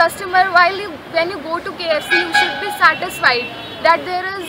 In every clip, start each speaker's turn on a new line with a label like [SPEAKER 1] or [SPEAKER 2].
[SPEAKER 1] Customer, while when you go to KFC, you should be satisfied that there is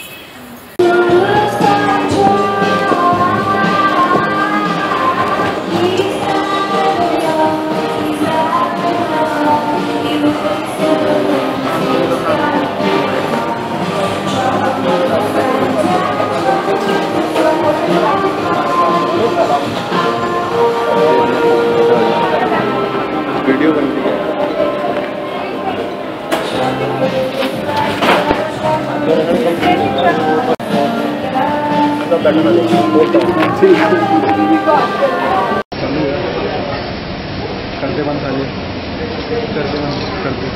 [SPEAKER 2] करते बंद खाली करते बंद करते